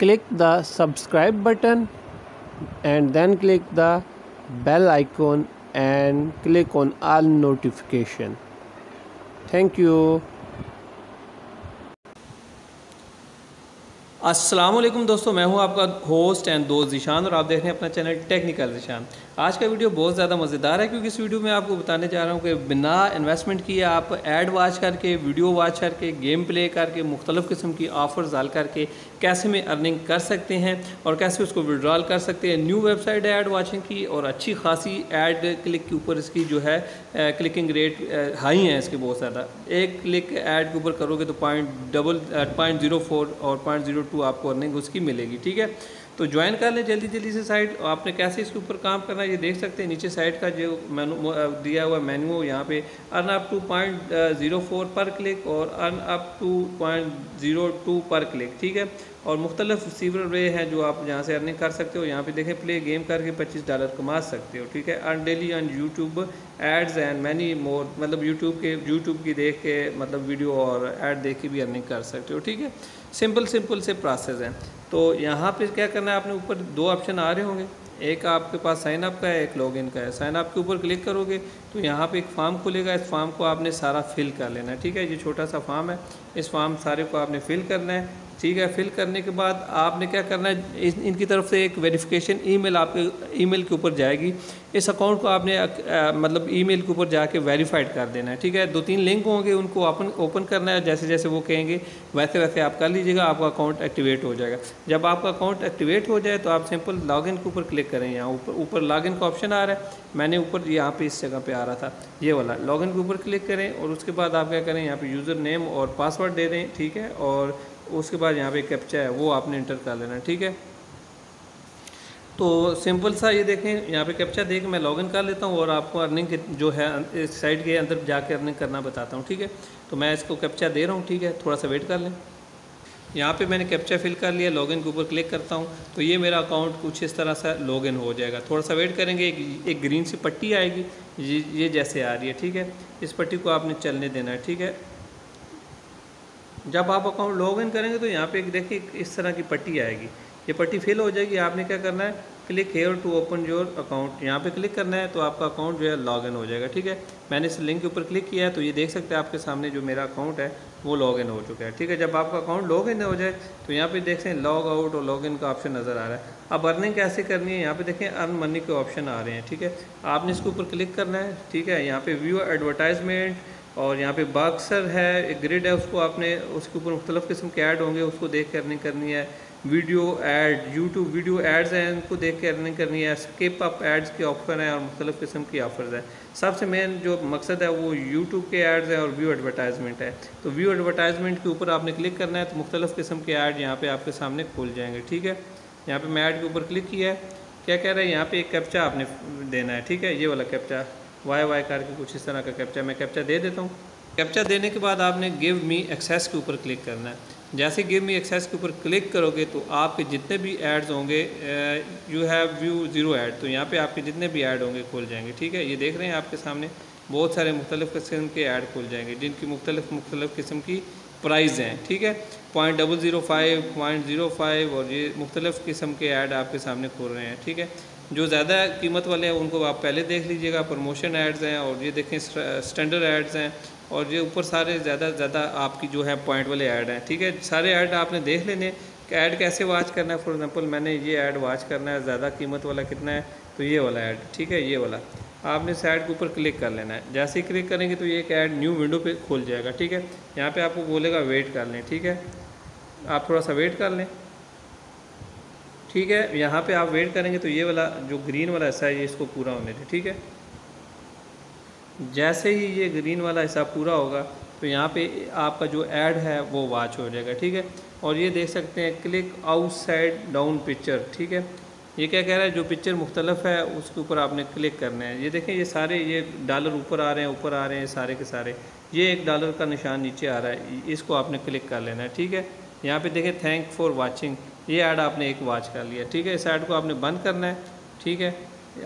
click the subscribe button and then click the bell icon and click on all notification. Thank you. Aslam दोस्तों, मैं हूँ आपका host and दोस्त जिशान और आप देख रहे हैं अपना चैनल टेक्निकल जिशान आज का वीडियो बहुत ज़्यादा मज़ेदार है क्योंकि इस वीडियो में आपको बताने जा रहा हूँ कि बिना इन्वेस्टमेंट किए आप ऐड वॉच करके वीडियो वॉच करके गेम प्ले करके, मुख्तलिफ़ किस्म की ऑफ़र्स डाल करके कैसे में अर्निंग कर सकते हैं और कैसे उसको विड्रॉल कर सकते हैं। न्यू वेबसाइट है ऐड वॉचिंग की और अच्छी खासी ऐड क्लिक के ऊपर इसकी जो है क्लिकिंग रेट हाई है इसके बहुत ज़्यादा। एक क्लिक ऐड के ऊपर करोगे तो point double point zero four और पॉइंट ज़ीरो टू आपको अर्निंग उसकी मिलेगी, ठीक है? तो ज्वाइन कर लें जल्दी जल्दी से साइट आपने कैसे इसके ऊपर काम करना है ये देख सकते हैं। नीचे साइट का जो मेनू दिया हुआ मेन्यू यहाँ पे earn up to point zero four पर क्लिक और earn up to point zero two पर क्लिक ठीक है? और मुख्तलिफ़ सीवर वे हैं जो आप यहाँ से अर्निंग कर सकते हो। यहाँ पे देखें प्ले गेम करके 25 डॉलर कमा सकते हो, ठीक है? Earn daily on YouTube ads and many more मतलब यूट्यूब के यूट्यूब की देख के मतलब वीडियो और एड देख के भी अर्निंग कर सकते हो, ठीक है? सिंपल सिंपल से प्रोसेस हैं। तो यहाँ पे क्या करना है, आपने ऊपर दो ऑप्शन आ रहे होंगे। एक आपके पास साइन अप का है, एक लॉगिन का है। साइन अप के ऊपर क्लिक करोगे तो यहाँ पे एक फॉर्म खुलेगा। इस फॉर्म को आपने सारा फिल कर लेना है, ठीक है? ये छोटा सा फॉर्म है। इस फॉर्म सारे को आपने फिल करना है। ठीक है फिल करने के बाद आपने क्या करना है इन, इनकी तरफ़ से एक वेरिफिकेशन ईमेल आपके ईमेल के ऊपर जाएगी। इस अकाउंट को आपने आ, मतलब ईमेल के ऊपर जाके वेरीफाइड कर देना है ठीक है? दो तीन लिंक होंगे उनको ओपन ओपन करना है जैसे जैसे वो कहेंगे वैसे वैसे आप कर लीजिएगा आपका अकाउंट एक्टिवेट हो जाएगा। जब आपका अकाउंट एक्टिवेट हो जाए तो आप सिंपल लॉगिन के ऊपर क्लिक करें। यहाँ ऊपर ऊपर लॉगिन का ऑप्शन आ रहा है। मैंने ऊपर यहाँ पे इस जगह पे आ रहा था ये वाला। लॉगिन के ऊपर क्लिक करें और उसके बाद आप क्या करें यहाँ पे यूज़र नेम और पासवर्ड दे दें ठीक है? और उसके बाद यहाँ पे कैप्चा है वो आपने इंटर कर लेना ठीक है? तो सिंपल सा ये देखें यहाँ पे कैप्चा दे के मैं लॉगिन कर लेता हूँ और आपको अर्निंग जो है इस साइट के अंदर जाके अर्निंग करना बताता हूँ ठीक है? तो मैं इसको कैप्चा दे रहा हूँ ठीक है? थोड़ा सा वेट कर लें। यहाँ पे मैंने कैप्चा फिल कर लिया लॉगिन के ऊपर क्लिक करता हूँ तो ये मेरा अकाउंट कुछ इस तरह से लॉगिन हो जाएगा। थोड़ा सा वेट करेंगे एक, एक ग्रीन सी पट्टी आएगी ये ये जैसे आ रही है ठीक है? इस पट्टी को आपने चलने देना है ठीक है? जब आप अकाउंट लॉग इन करेंगे तो यहाँ पे देखिए इस तरह की पट्टी आएगी। ये पट्टी फिल हो जाएगी। आपने क्या करना है? Click here to open your account यहाँ पे क्लिक करना है तो आपका अकाउंट जो है लॉग इन हो जाएगा, ठीक है? मैंने इस लिंक के ऊपर क्लिक किया है तो ये देख सकते हैं आपके सामने जो मेरा अकाउंट है, वो लॉग इन हो चुका है, ठीक है? जब आपका अकाउंट लॉग इन हो जाए तो यहाँ पे देख हैं लॉग आउट और लॉग इन का ऑप्शन नज़र आ रहा है। अब अर्निंग कैसे करनी है? यहाँ पे देखें अर्न मनी के ऑप्शन आ रहे हैं, ठीक है? आपने इसके ऊपर क्लिक करना है, ठीक है? यहाँ पे व्यू एडवर्टाइजमेंट और यहाँ पे बक्सर है, एक ग्रिड है, उसको आपने, उसके ऊपर मुख्तलिफ़ किस्म के ऐड होंगे, उसको देख कर अर्निंग करनी है। Video ad YouTube video ads हैं, उनको देख के अर्निंग करनी है। स्किप अप एड्स के ऑफ़र हैं और मुख्तलिफ़ किस्म की ऑफर्स हैं। सबसे मेन जो मकसद है, वो यूट्यूब के एड्स हैं और व्यू एडवर्टाइजमेंट है। तो व्यू एडवर्टाइजमेंट के ऊपर आपने क्लिक करना है तो मुख्तलिफ़ किस्म के ऐड यहाँ पर आपके सामने खुल जाएँगे, ठीक है? यहाँ पर मैं ऐड के ऊपर क्लिक किया है। क्या कह रहा है? यहाँ पर एक कैप्चा आपने देना है, ठीक है? ये वाला कैप्चा वाई वाई करके कुछ इस तरह का कैप्चा मैं कैप्चा दे देता हूँ। कैप्चा देने के बाद आपने गिव मी एक्सेस के ऊपर क्लिक करना है। जैसे गिव मी एक्सेस के ऊपर क्लिक करोगे तो आपके जितने भी एड्स होंगे you have view zero ad तो यहाँ पे आपके जितने भी ऐड होंगे खुल जाएँगे, ठीक है? ये देख रहे हैं आपके सामने, बहुत सारे मुख्तलिफ़ किस्म के ऐड खुल जाएँगे, जिनकी मुख्तलिफ़ मुख्तलिफ़ किस्म की प्राइज़ हैं, ठीक है? Point double zero five point zero five और ये मुख्तलिफ़ किस्म के ऐड आपके सामने खुल रहे हैं, ठीक है? जो ज़्यादा कीमत वाले हैं, उनको आप पहले देख लीजिएगा प्रमोशन एड्स हैं और ये देखें स्टैंडर्ड एड्स हैं और ये ऊपर सारे ज़्यादा ज़्यादा आपकी जो है पॉइंट वाले ऐड हैं, ठीक है? सारे ऐड आपने देख लेने, कि ऐड कैसे वाच करना है? फॉर एग्जांपल मैंने ये ऐड वाच करना है, ज़्यादा कीमत वाला कितना है? तो ये वाला ऐड ठीक है? ये वाला। आपने इस ऐड के ऊपर क्लिक कर लेना है। जैसे ही क्लिक करेंगे तो ये एक ऐड न्यू विंडो पे खुल जाएगा, ठीक है? यहाँ पे आपको बोलेगा वेट कर लें, ठीक है? आप थोड़ा सा वेट कर लें। ठीक है, यहाँ पे आप वेट करेंगे तो ये वाला जो ग्रीन वाला हिस्सा है, ये इसको पूरा होने दें, ठीक है? जैसे ही ये ग्रीन वाला हिस्सा पूरा होगा तो यहाँ पे आपका जो ऐड है, वो वॉच हो जाएगा, ठीक है? और ये देख सकते हैं क्लिक आउटसाइड डाउन पिक्चर ठीक है? ये क्या कह रहा है? जो पिक्चर मुख्तलफ है, उसके ऊपर आपने क्लिक करना है। ये देखें, ये सारे, ये डॉलर ऊपर आ रहे हैं, ऊपर आ रहे हैं, सारे के सारे। ये एक डॉलर का निशान नीचे आ रहा है, इसको आपने क्लिक कर लेना है, ठीक है? यहाँ पे देखें थैंक फॉर वाचिंग ये ऐड आपने एक वॉच कर लिया। ठीक है, इस ऐड को आपने बंद करना है। ठीक है,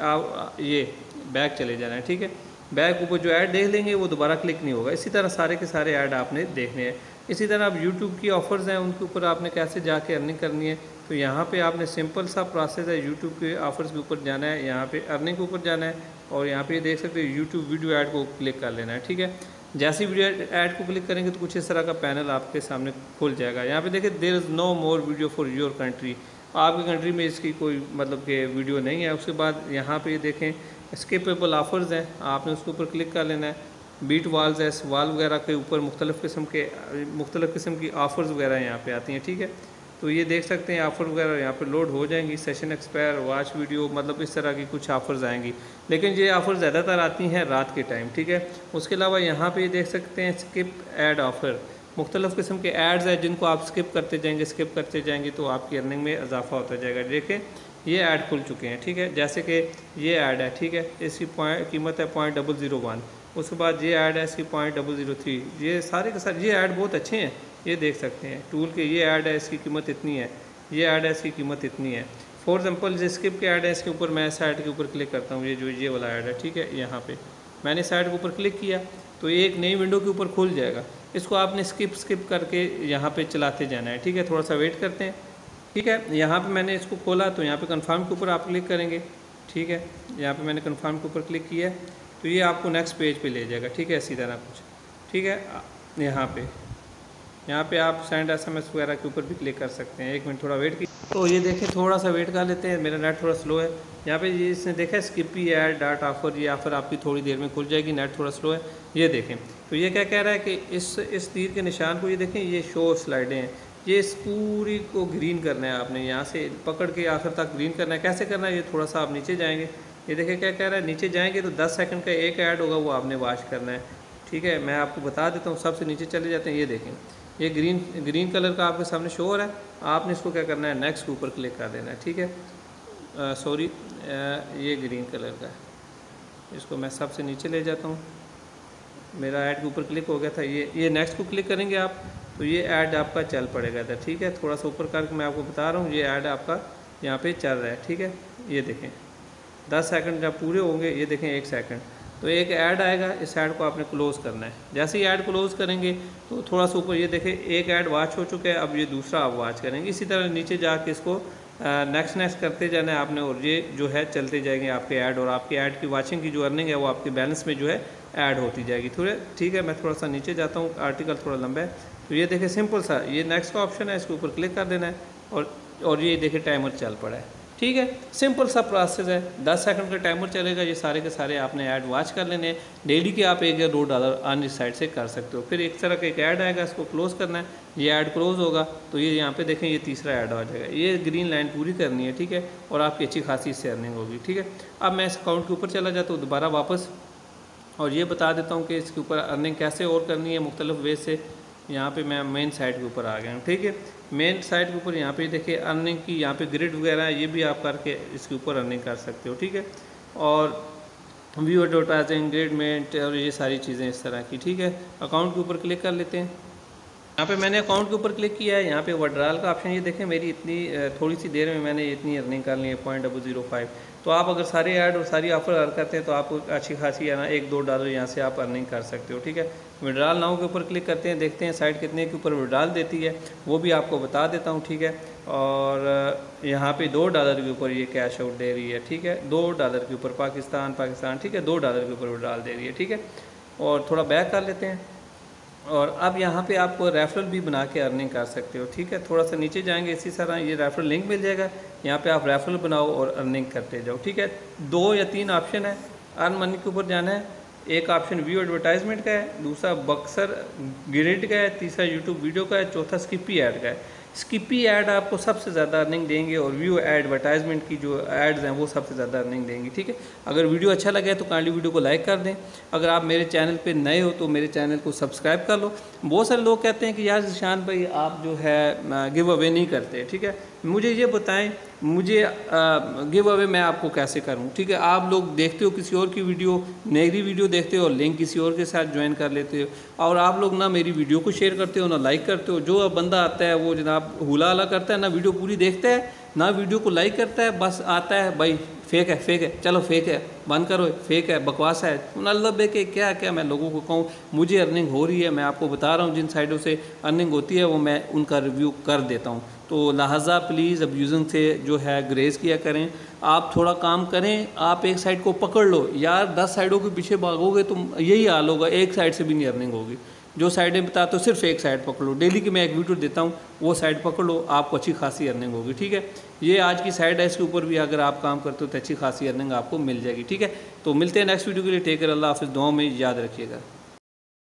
आप, ये बैक चले जाना है। ठीक है बैक ऊपर जो ऐड देख लेंगे, वो दोबारा क्लिक नहीं होगा। इसी तरह सारे के सारे ऐड आपने देखने हैं। इसी तरह आप यूट्यूब की ऑफ़र्स हैं, उनके ऊपर आपने कैसे जाके अर्निंग करनी है तो यहाँ पे आपने सिंपल सा प्रोसेस है। यूट्यूब के ऑफ़र्स के ऊपर जाना है, यहाँ पे अर्निंग के ऊपर जाना है, और यहाँ पे देख सकते हो यूट्यूब वीडियो ऐड को क्लिक कर लेना है। ठीक है जैसे ही वीडियो ऐड को क्लिक करेंगे तो कुछ इस तरह का पैनल आपके सामने खुल जाएगा। यहाँ पे देखिए there is no more video for your country आपकी कंट्री में इसकी कोई मतलब कि वीडियो नहीं है। उसके बाद यहाँ पे देखें स्केपेबल ऑफ़र्स हैं। आपने उसके ऊपर क्लिक कर लेना है। बीट वाल्स है वाल वगैरह के ऊपर मुख्तलिफ़ किस्म के, मुख्तलिफ़ किस्म की ऑफ़र्स वगैरह यहाँ पर आती हैं, ठीक है? तो ये देख सकते हैं ऑफ़र वगैरह यहाँ पर लोड हो जाएँगी सेशन एक्सपायर वॉच वीडियो मतलब इस तरह की कुछ ऑफ़र्स आएँगी। लेकिन ये ऑफ़र ज़्यादातर आती हैं रात के टाइम ठीक है? उसके अलावा यहाँ पे देख सकते हैं स्किप एड ऑफ़र मुख्तलिफ़ किस्म के एड्स हैं जिनको आप स्किप करते जाएँगे स्किप करते जाएँगे तो आपकी अर्निंग में इजाफा होता जाएगा। देखें ये ऐड खुल चुके हैं, ठीक है? जैसे कि ये ऐड है, ठीक है? इसकी पॉइंट कीमत है पॉइंट डबल ज़ीरो वन उसके बाद ये ऐड है, इसकी पॉइंट डबल ज़ीरो थ्री ये सारे के सारे, ये ऐड बहुत अच्छे हैं। ये देख सकते हैं। टूल के ये ऐड है इसकी कीमत इतनी है। ये ऐड है इसकी कीमत इतनी है। फॉर एग्ज़ाम्पल जो स्किप के ऐड है इसके ऊपर मैं इस ऐड के ऊपर क्लिक करता हूँ, ये जो ये वाला ऐड है, ठीक है, यहाँ पे। मैंने इस ऐड के ऊपर क्लिक किया तो ये एक नई विंडो के ऊपर खुल जाएगा। इसको आपने स्किप स्किप करके यहाँ पे चलाते जाना है, ठीक है थोड़ा सा वेट करते हैं। ठीक है, यहाँ पे मैंने इसको खोला तो यहाँ पे कंफर्म के ऊपर आप क्लिक करेंगे। ठीक है, यहाँ पे मैंने कंफर्म के ऊपर क्लिक किया तो ये आपको नेक्स्ट पेज पे ले जाएगा, ठीक है, इसी तरह कुछ। ठीक है, यहाँ पे। यहाँ पे आप सेंड एसएमएस वगैरह के ऊपर भी क्लिक कर सकते हैं। एक मिनट, थोड़ा वेट की तो ये देखें, थोड़ा सा वेट कर लेते हैं। मेरा नेट थोड़ा स्लो है। यहाँ पे ये इसने देखा है स्किपी एड डाट ऑफ़र ये ऑफ़र आपकी थोड़ी देर में खुल जाएगी। नेट थोड़ा स्लो है। ये देखें। तो ये क्या कह रहा है कि इस इस तीर के निशान को ये देखें, ये शो स्लाइडें हैं। ये इस पूरी को ग्रीन करना है आपने। यहाँ से पकड़ के आखिर तक ग्रीन करना है। कैसे करना है? ये थोड़ा सा आप नीचे जाएँगे। ये देखें क्या कह रहा है? नीचे जाएँगे तो 10 सेकंड का एक ऐड होगा, वो आपने वाश करना है। ठीक है, मैं आपको बता देता हूँ। सबसे नीचे चले जाते हैं। ये देखें। ये ग्रीन ग्रीन कलर का आपके सामने शो हो रहा है। आपने इसको क्या करना है? नेक्स्ट के ऊपर क्लिक कर देना है, ठीक है? सॉरी ये ग्रीन कलर का है। इसको मैं सबसे नीचे ले जाता हूँ। मेरा ऐड के ऊपर क्लिक हो गया था। ये ये नेक्स्ट को क्लिक करेंगे आप तो ये ऐड आपका चल पड़ेगा था ठीक है? थोड़ा सा ऊपर करके मैं आपको बता रहा हूँ, ये ऐड आपका यहाँ पे चल रहा है, ठीक है? ये देखें। दस सेकंड जब पूरे होंगे, ये देखें एक सेकंड तो एक ऐड आएगा, इस ऐड को आपने क्लोज़ करना है। जैसे ही ऐड क्लोज़ करेंगे तो थोड़ा सा ऊपर ये देखें, एक ऐड वॉच हो चुका है, अब ये दूसरा आप वॉच करेंगे। इसी तरह नीचे जाके इसको नेक्स्ट नेक्स्ट करते जाना है आपने, और ये जो है चलते जाएँगे आपके ऐड, और आपके ऐड की वाचिंग की जो अर्निंग है, वो आपके बैलेंस में जो है ऐड होती जाएगी। थोड़े, ठीक है, मैं थोड़ा सा नीचे जाता हूँ आर्टिकल थोड़ा लंबा है। तो ये देखें सिंपल सा, ये नेक्स्ट का ऑप्शन है, इसके ऊपर क्लिक कर देना है, और और ये देखें टाइमर चल पड़ा है। ठीक है? सिंपल सा प्रोसेस है। 10 सेकंड का टाइमर चलेगा, ये सारे के सारे आपने ऐड वॉच कर लेने हैं। डेली के आप एक या दो डॉलर आन साइड से कर सकते हो। फिर एक तरह का एक ऐड आएगा, इसको क्लोज़ करना है। ये ऐड क्लोज़ होगा तो ये यहाँ पे देखें, ये तीसरा ऐड आ जाएगा। ये ग्रीन लाइन पूरी करनी है, ठीक है? और आपकी अच्छी खासी इससे अर्निंग होगी, ठीक है? अब मैं इस अकाउंट के ऊपर चला जाता हूँ, दोबारा वापस। और ये बता देता हूँ कि इसके ऊपर अर्निंग कैसे और करनी है, मुख्तलिफ़ वे से। यहाँ पे मैं मेन साइट के ऊपर आ गया हूँ, ठीक है? मेन साइट के ऊपर यहाँ पे देखिए अर्निंग की, यहाँ पे ग्रिड वगैरह ये भी आप करके इसके ऊपर अर्निंग कर सकते हो, ठीक है? और व्यू एडवर्टाइजिंग ग्रेडमेंट और ये सारी चीज़ें इस तरह की, ठीक है? अकाउंट के ऊपर क्लिक कर लेते हैं। यहाँ पे मैंने अकाउंट के ऊपर क्लिक किया है, यहाँ पे वड्राल का ऑप्शन ये देखें मेरी इतनी थोड़ी सी देर में मैंने इतनी अर्निंग कर ली है पॉइंट डबल ज़ीरो फाइव तो आप अगर सारे ऐड और सारी ऑफ़र अर्न करते हैं तो आपको अच्छी खासी, है ना, एक दो डॉलर यहाँ से आप अर्निंग कर सकते हो, ठीक है? विड्राल नाव के ऊपर क्लिक करते हैं, देखते हैं साइट कितने के ऊपर विड्राल देती है, वो भी आपको बता देता हूँ, ठीक है? और यहाँ पे दो डॉलर के ऊपर ये कैश आउट दे रही है, ठीक है? दो डॉलर के ऊपर पाकिस्तान पाकिस्तान, ठीक है? दो डॉलर के ऊपर विड्राल दे रही है, ठीक है? और थोड़ा बैक कर लेते हैं। और अब यहाँ पे आपको रेफरल भी बना के अर्निंग कर सकते हो, ठीक है? थोड़ा सा नीचे जाएँगे, इसी तरह ये रेफरल लिंक मिल जाएगा। यहाँ पे आप रेफरल बनाओ और अर्निंग करते जाओ, ठीक है? दो या तीन ऑप्शन है। अर्न मनी के ऊपर जाना है। एक ऑप्शन व्यू एडवर्टाइजमेंट का है, दूसरा बक्सर ग्रेड का है, तीसरा यूट्यूब वीडियो का है, चौथा स्किपी ऐड का है। स्किपी ऐड आपको सबसे ज़्यादा अर्निंग देंगे और व्यू एडवर्टाइजमेंट की जो एड्स हैं, वो सबसे ज़्यादा अर्निंग देंगी, ठीक है? अगर वीडियो अच्छा लगे तो काइंडली वीडियो को लाइक कर दें। अगर आप मेरे चैनल पे नए हो तो मेरे चैनल को सब्सक्राइब कर लो। बहुत सारे लोग कहते हैं कि, यार जिशान भाई, आप जो है गिव अवे नहीं करते, ठीक है? मुझे ये बताएँ, मुझे गिव अवे मैं आपको कैसे करूँ, ठीक है? आप लोग देखते हो किसी और की वीडियो, मेरी वीडियो देखते हो और लिंक किसी और के साथ ज्वाइन कर लेते हो। और आप लोग ना मेरी वीडियो को शेयर करते हो, ना लाइक करते हो। जो बंदा आता है, वो जनाब हुला हला करता है, ना वीडियो पूरी देखता है, ना वीडियो को लाइक करता है, बस आता है, भाई फेक है फेक है, चलो फेक है, बंद करो फेक है, बकवास है मतलब है कि क्या क्या मैं लोगों को कहूँ, मुझे अर्निंग हो रही है, मैं आपको बता रहा हूँ, जिन साइडों से अर्निंग होती है, वो मैं उनका रिव्यू कर देता हूँ। तो लिहाजा प्लीज़ अब्यूज़िंग से जो है ग्रेज किया करें, आप थोड़ा काम करें, आप एक साइड को पकड़ लो, यार, दस साइडों के पीछे भागोगे तो यही हाल होगा, एक साइड से भी नहीं अर्निंग होगी। जो साइडें बताते हो सिर्फ़ एक साइड पकड़। लो डेली की मैं एक वीडियो देता हूँ, वो साइड पकड़ लो आपको अच्छी खासी अर्निंग होगी, ठीक है? ये आज की साइड है, इसके ऊपर भी अगर आप काम करते हो तो अच्छी खासी अर्निंग आपको मिल जाएगी, ठीक है? तो मिलते हैं नेक्स्ट वीडियो के लिए टेकर अल्लाह हाफिज़। दुआ में याद रखिएगा।